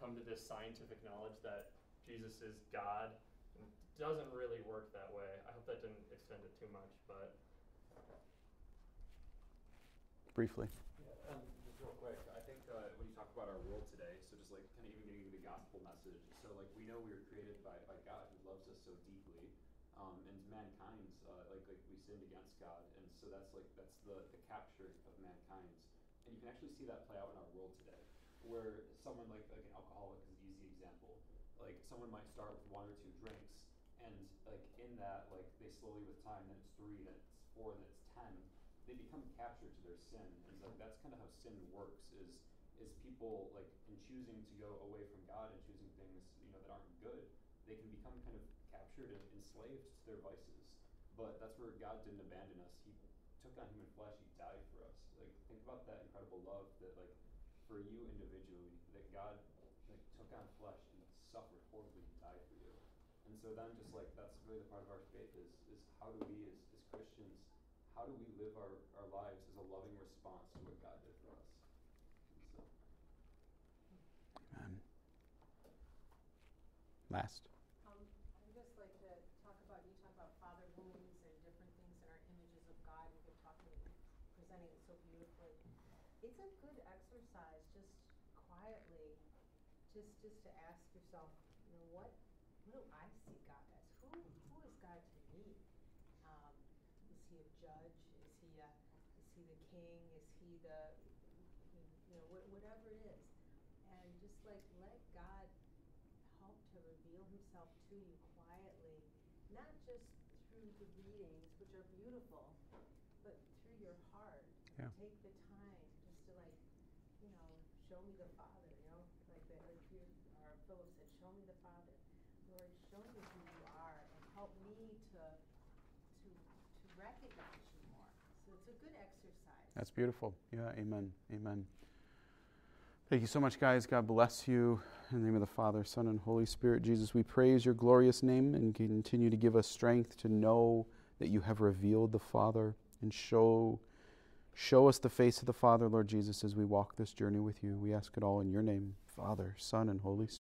come to this scientific knowledge that Jesus is God doesn't really work that way. I hope that didn't extend it too much, but. Briefly. Yeah, um, just real quick, I think uh, when you talk about our world today, so just like kind of even getting into the gospel message, so like we know we were created by, by God who loves us so deeply, um, and mankind's uh, like like we sinned against God, and so that's like that's the the capture of mankind's, and you can actually see that play out in our world today, where someone like like an alcoholic is an easy example, like someone might start with one or two drinks and like in that like they slowly with time then it's three then it's four then it's ten they become captured to their sin and like that's kind of how sin works is is people like in choosing to go away from god and choosing things you know that aren't good they can become kind of captured and enslaved to their vices. But that's where God didn't abandon us. He took on human flesh. He died for us. Like think about that incredible love that like for you individually that God like took on flesh and suffered horribly and died for you. And so then just like that's really the part of our faith is is how do we as, as Christians how do we live our, our lives as a loving response to what God did for us? And so Amen. Last. Um, I'd just like to talk about, you talk about father wounds and different things in our images of God, you've been talking, presenting it so beautifully. It's a good exercise, just quietly, just, just to ask yourself, you know, what, what do I see God as? Who, who is God to me? Um, is he a judge? Is he a, is he the king? The, you know, whatever it is. And just like let God help to reveal himself to you quietly, not just through the readings, which are beautiful, but through your heart. Yeah. Take the time just to like, you know, show me the Father, you know, like the, like you, or Philip said, show me the Father. Lord, show me who you are and help me to, to, to recognize you more. So it's a good exercise. That's beautiful. Yeah, amen. Amen. Thank you so much, guys. God bless you. In the name of the Father, Son, and Holy Spirit, Jesus, we praise your glorious name and continue to give us strength to know that you have revealed the Father and show, show us the face of the Father, Lord Jesus, as we walk this journey with you. We ask it all in your name, Father, Son, and Holy Spirit.